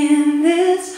in this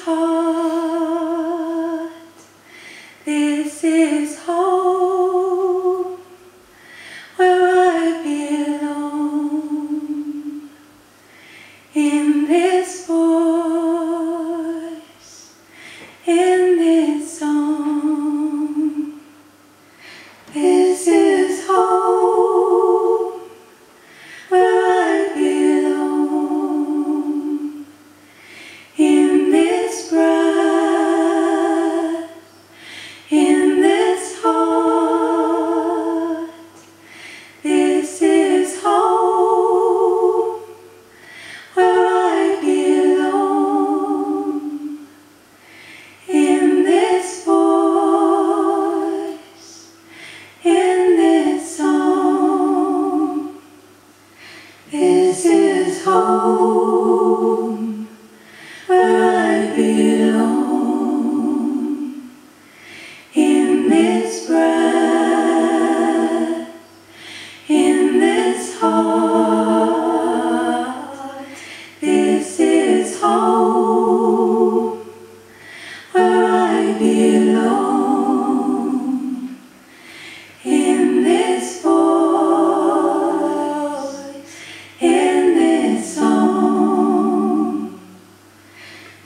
Oh.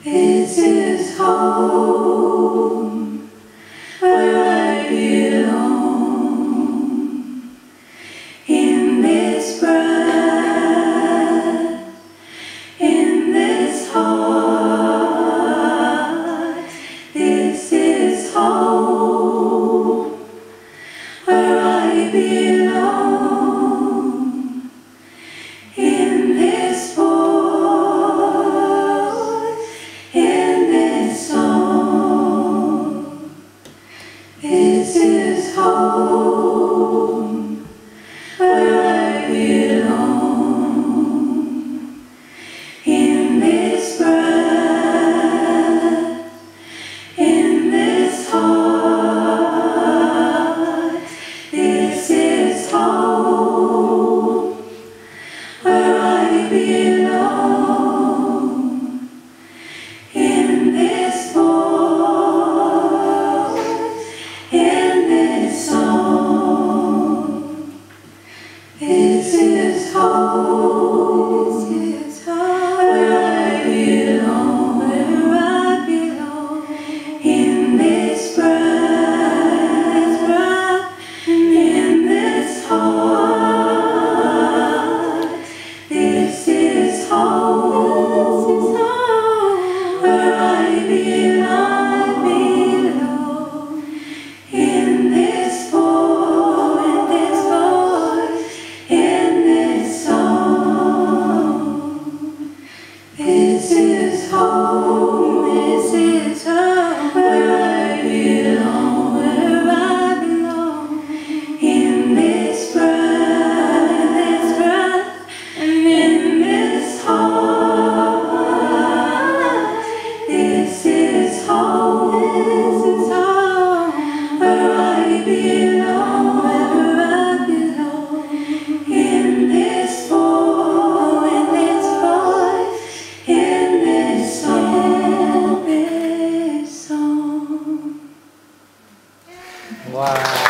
This is home Wow.